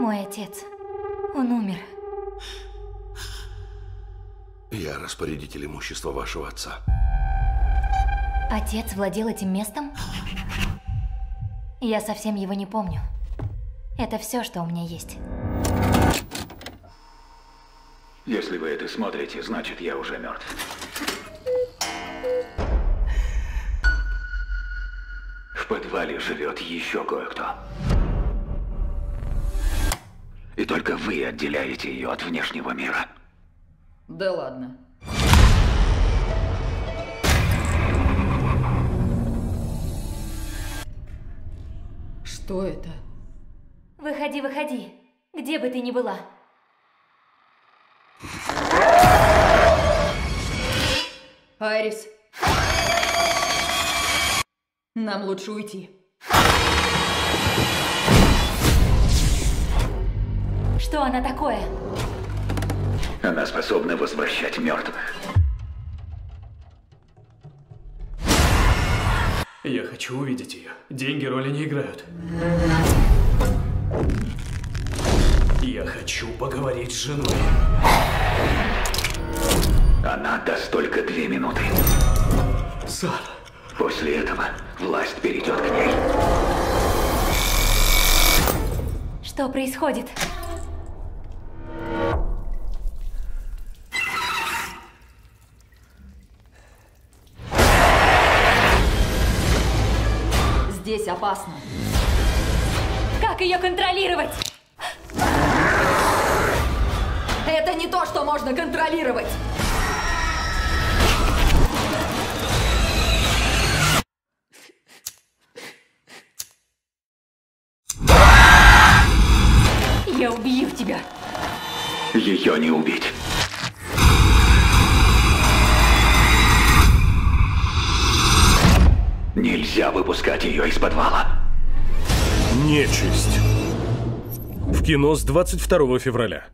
Мой отец. Он умер. Я распорядитель имущества вашего отца. Отец владел этим местом? Я совсем его не помню. Это все, что у меня есть. Если вы это смотрите, значит я уже мертв. В подвале живет еще кое-кто. И только вы отделяете ее от внешнего мира. Да ладно. Что это? Выходи, выходи. Где бы ты ни была. Айрис. Нам лучше уйти. Что она такое? Она способна возвращать мертвых. Я хочу увидеть ее. Деньги роли не играют. Я хочу поговорить с женой. Она даст только две минуты. Сара, После этого власть перейдет к ней. Что происходит? Здесь опасно. Как ее контролировать? Это не то, что можно контролировать. Я убью тебя. Ее не убить. Нельзя выпускать ее из подвала. Нечисть. В кино с 22 февраля.